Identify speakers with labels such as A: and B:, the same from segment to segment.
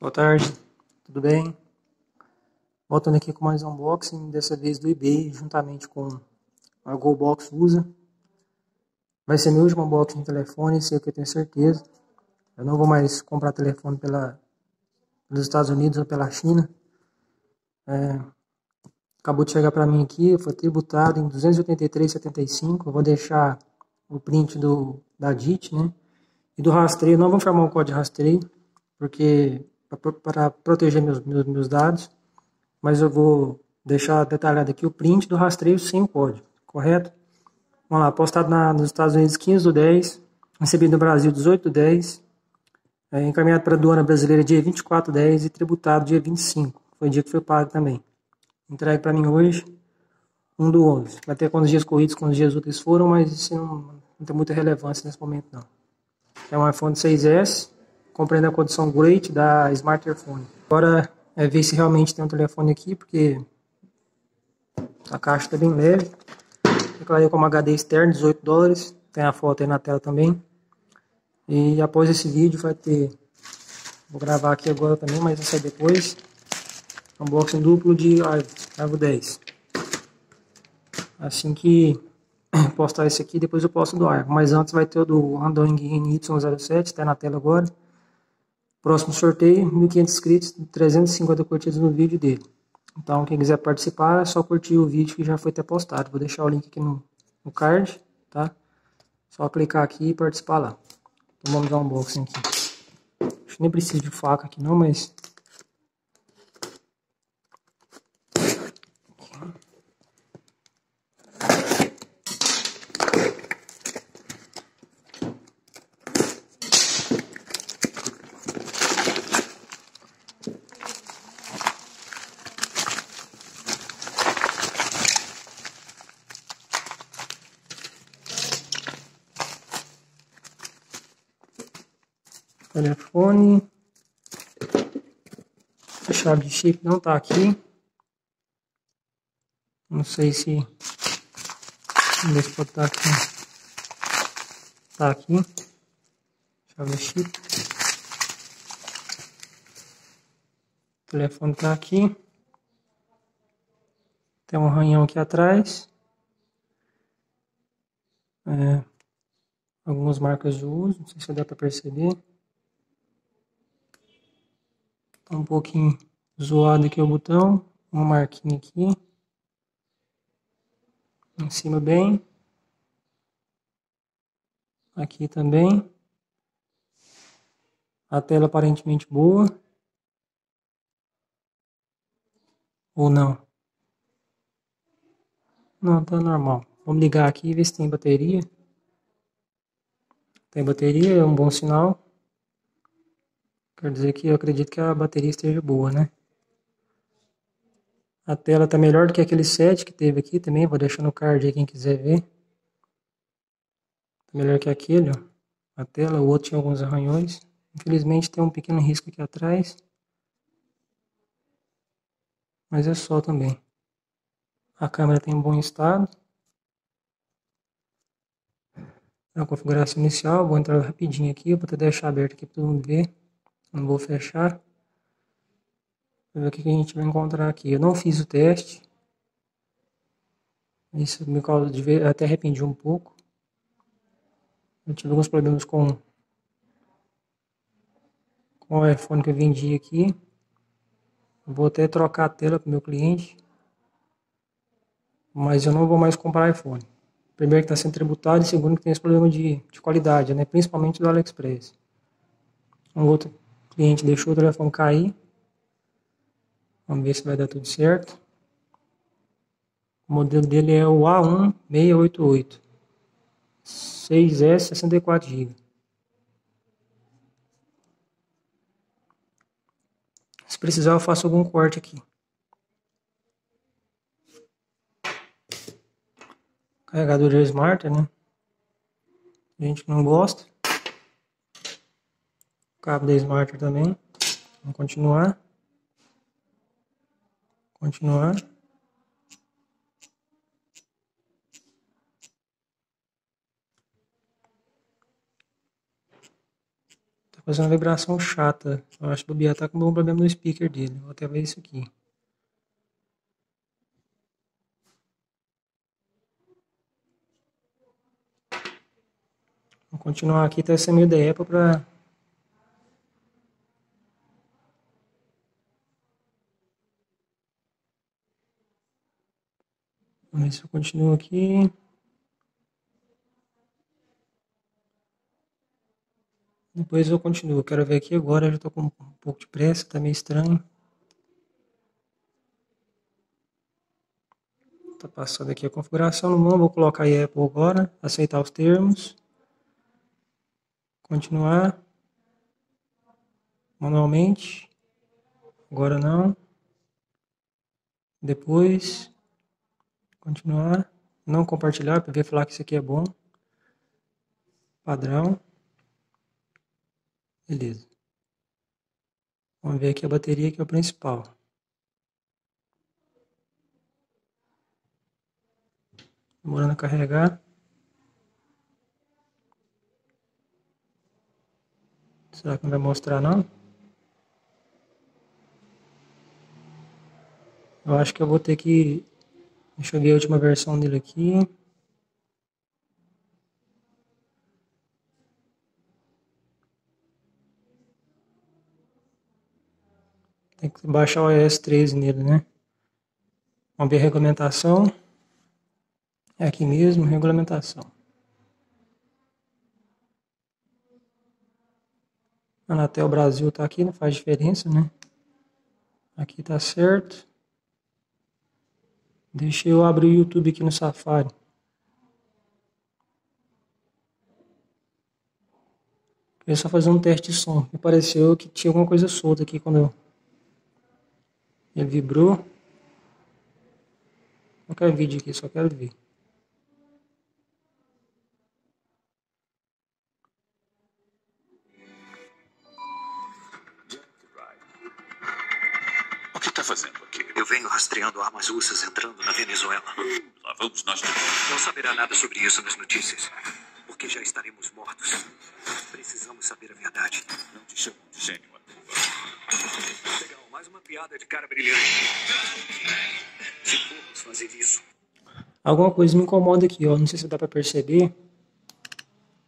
A: Boa tarde, tudo bem? Voltando aqui com mais um unboxing, dessa vez do eBay, juntamente com a GoBox Usa. Vai ser meu último unboxing de telefone, isso é que eu tenho certeza. Eu não vou mais comprar telefone pela, pelos Estados Unidos ou pela China. É, acabou de chegar para mim aqui, foi tributado em 283,75. Eu vou deixar o print do, da DIT, né? E do rastreio, não vou formar o código de rastreio, porque para proteger meus, meus, meus dados, mas eu vou deixar detalhado aqui o print do rastreio sem o código, correto? Vamos lá, postado na, nos Estados Unidos 15 do 10, recebido no Brasil 18 do 10, é, encaminhado para a aduana brasileira dia 24 do 10 e tributado dia 25, foi o dia que foi pago também. Entregue para mim hoje, 1 do 11. Vai ter quantos dias corridos, quantos dias úteis foram, mas isso não, não tem muita relevância nesse momento não. É um iPhone 6S, compreende a condição Great da Smartphone. Agora é ver se realmente tem um telefone aqui, porque a caixa está bem leve. Declarei como HD externo, 18 dólares. Tem a foto aí na tela também. E após esse vídeo vai ter... Vou gravar aqui agora também, mas vai sair depois. Unboxing duplo de Arvo 10. Assim que postar esse aqui, depois eu posto do Arvo. Mas antes vai ter o do Randong NY07, está na tela agora. Próximo sorteio, 1.500 inscritos, 350 curtidas no vídeo dele. Então, quem quiser participar, é só curtir o vídeo que já foi até postado. Vou deixar o link aqui no, no card, tá? Só clicar aqui e participar lá. Então, vamos dar um unboxing aqui. Acho que nem preciso de faca aqui não, mas telefone. A chave de chip não está aqui. Não sei se. Vamos ver se pode estar tá aqui. Está aqui. Chave de chip. O telefone está aqui. Tem um arranhão aqui atrás. É, algumas marcas de uso, não sei se dá para perceber. Tá um pouquinho zoado aqui o botão. Uma marquinha aqui. Em cima bem. Aqui também. A tela aparentemente boa. Ou não? Não, tá normal. Vamos ligar aqui e ver se tem bateria. Tem bateria, é um bom sinal. Quer dizer que eu acredito que a bateria esteja boa, né? A tela está melhor do que aquele set que teve aqui também. Vou deixar no card aí quem quiser ver. Tá melhor que aquele, ó. A tela, o outro tinha alguns arranhões. Infelizmente tem um pequeno risco aqui atrás. Mas é só também. A câmera tem um bom estado. É a configuração inicial, vou entrar rapidinho aqui, vou até deixar aberto aqui para todo mundo ver. Não vou fechar. Vou ver o que a gente vai encontrar aqui. Eu não fiz o teste. Isso me causa de ver, até arrependi um pouco. Eu tive alguns problemas com, com o iPhone que eu vendi aqui. Vou até trocar a tela para o meu cliente. Mas eu não vou mais comprar iPhone. Primeiro que está sendo tributado e segundo que tem esse problema de, de qualidade, né? principalmente do AliExpress. Um outro cliente deixou o telefone cair. Vamos ver se vai dar tudo certo. O modelo dele é o A1688. 6S 64 GB. Se precisar eu faço algum corte aqui. Carregador de Smart, né? A gente não gosta. Cabo da Smart também. Vamos continuar. Continuar. Tá fazendo uma vibração chata. Eu acho que o Bia tá com um problema no speaker dele. Vou até ver isso aqui. Vou continuar aqui até meio da Apple para Vamos ver se eu continuo aqui. Depois eu continuo. Quero ver aqui agora. Já estou com um pouco de pressa, tá meio estranho. Tá passando aqui a configuração no mão. Vou colocar aí Apple agora. Aceitar os termos. Continuar. Manualmente. Agora não. Depois. Continuar. Não compartilhar, porque falar que isso aqui é bom. Padrão. Beleza. Vamos ver aqui a bateria que é o principal. Demorando a carregar. Será que não vai mostrar não? Eu acho que eu vou ter que Deixa eu ver a última versão dele aqui. Tem que baixar o iOS 13 nele, né? Vamos ver a regulamentação. É aqui mesmo, regulamentação. Anatel Brasil tá aqui, não faz diferença, né? Aqui tá certo. Deixa eu abrir o YouTube aqui no Safari. Eu só fazer um teste de som. Me pareceu que tinha alguma coisa solta aqui quando eu... ele vibrou. Não quero vídeo aqui, só quero ver.
B: O que está fazendo?
C: Eu venho rastreando armas russas entrando na Venezuela.
B: Lá vamos nós.
C: Não saberá nada sobre isso nas notícias, porque já estaremos mortos. Precisamos saber a verdade.
B: Não te chamam de gênio,
C: Legal, mais uma piada de cara brilhante. Se formos fazer isso.
A: Alguma coisa me incomoda aqui, ó. Não sei se dá pra perceber.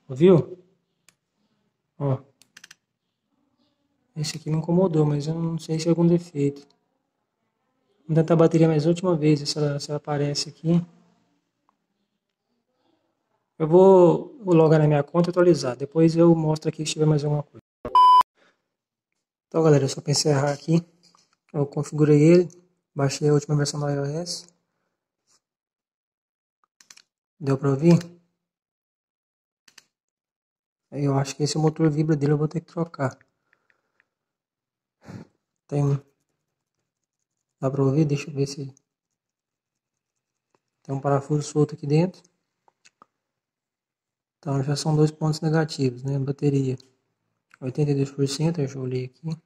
A: Ouviu? Ó. Esse aqui me incomodou, mas eu não sei se é algum defeito. Vou tentar a bateria mais última vez, se ela, se ela aparece aqui. Eu vou, logar na minha conta e atualizar. Depois eu mostro aqui se tiver mais alguma coisa. Então, galera, só para encerrar aqui. Eu configurei ele. Baixei a última versão do iOS. Deu para ouvir? Eu acho que esse motor vibra dele, eu vou ter que trocar. Tem Dá pra ouvir? Deixa eu ver se... Tem um parafuso solto aqui dentro. Então já são dois pontos negativos, né? Bateria 82%, eu já olhei aqui.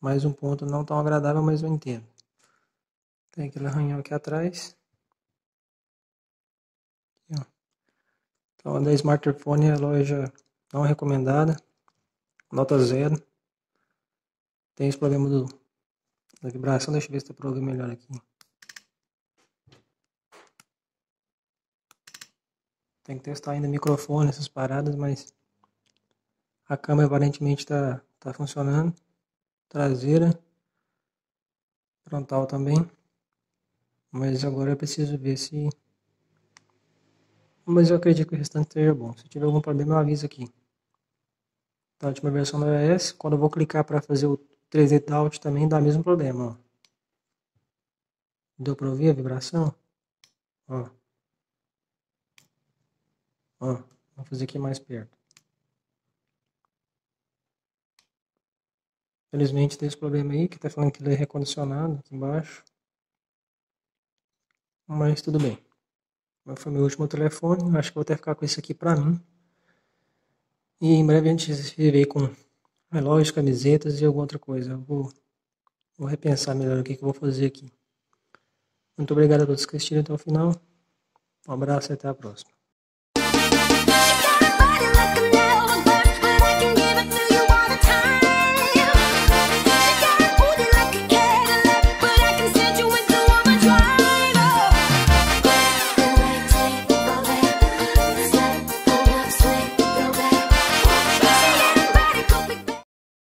A: Mais um ponto não tão agradável, mas eu entendo. Tem aquele arranhão aqui atrás. Aqui, então, da smartphone é a loja não recomendada. Nota zero. Tem esse problema do da vibração, deixa eu ver se para ouvir melhor aqui. Tem que testar ainda microfone, essas paradas, mas a câmera aparentemente está tá funcionando. Traseira. Frontal também. Mas agora eu preciso ver se... Mas eu acredito que o restante esteja bom. Se tiver algum problema eu aviso aqui. Tá, a última versão do iOS. Quando eu vou clicar para fazer o 3D Out também dá o mesmo problema, ó. Deu para ouvir a vibração? Ó. Ó, vou fazer aqui mais perto. Felizmente tem esse problema aí, que tá falando que ele é recondicionado aqui embaixo. Mas tudo bem. Foi meu último telefone. Acho que vou até ficar com esse aqui pra mim. E em breve a gente se vê com relógios, camisetas e alguma outra coisa. Eu vou, vou repensar melhor o que, que eu vou fazer aqui. Muito obrigado a todos que assistiram até o final. Um abraço e até a próxima.